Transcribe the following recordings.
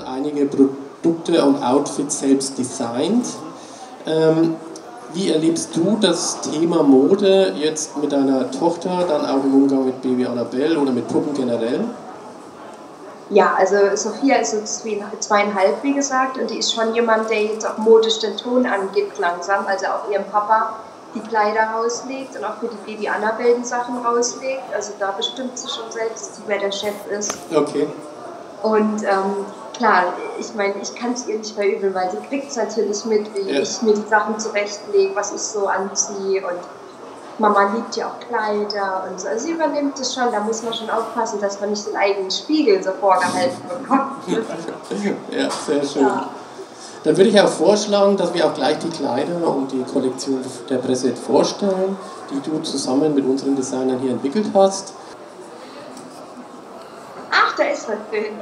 einige Produkte und Outfits selbst designt. Ähm, wie erlebst du das Thema Mode jetzt mit deiner Tochter, dann auch im Umgang mit Baby Annabelle oder mit Puppen generell? Ja, also Sophia ist so zweieinhalb, wie gesagt, und die ist schon jemand, der jetzt auch modisch den Ton angibt langsam, also auch ihrem Papa die Kleider rauslegt und auch für die Baby Annabelle Sachen rauslegt. Also da bestimmt sie schon selbst, wer der Chef ist. Okay. Und ähm, klar, ich meine, ich kann es ihr nicht verübeln, weil sie kriegt es natürlich mit, wie ja. ich mir die Sachen zurechtlege, was ich so anziehe und Mama liebt ja auch Kleider und so. Also sie übernimmt es schon, da muss man schon aufpassen, dass man nicht den eigenen Spiegel so vorgehalten bekommt. ja, sehr schön. Ja. Dann würde ich auch vorschlagen, dass wir auch gleich die Kleider und die Kollektion der Presse vorstellen, die du zusammen mit unseren Designern hier entwickelt hast. Ach, da ist was drin.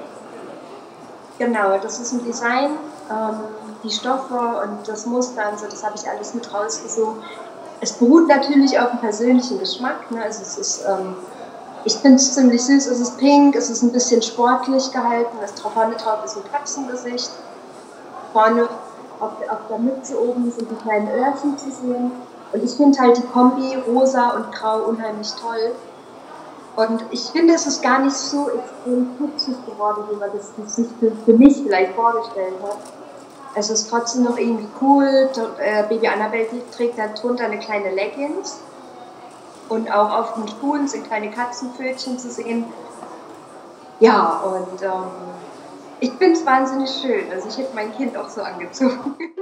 Genau, das ist ein Design, ähm, die Stoffe und das Muster und so, das habe ich alles mit rausgesucht. Es beruht natürlich auf dem persönlichen Geschmack. Ne? Also es ist, ähm, ich finde es ziemlich süß, es ist pink, es ist ein bisschen sportlich gehalten, das vorne drauf ist ein Katzengesicht. Vorne auf, auf der Mütze oben sind die kleinen Öhrchen zu sehen. Und ich finde halt die Kombi rosa und grau unheimlich toll. Und ich finde, es ist gar nicht so extrem putzig geworden, wie man das sich für, für mich vielleicht vorgestellt hat. Es ist trotzdem noch irgendwie cool. Äh, Baby Annabelle trägt darunter eine kleine Leggings. Und auch auf den Schuhen sind kleine Katzenpfötchen zu sehen. Ja, und ähm, ich finde es wahnsinnig schön. Also ich hätte mein Kind auch so angezogen.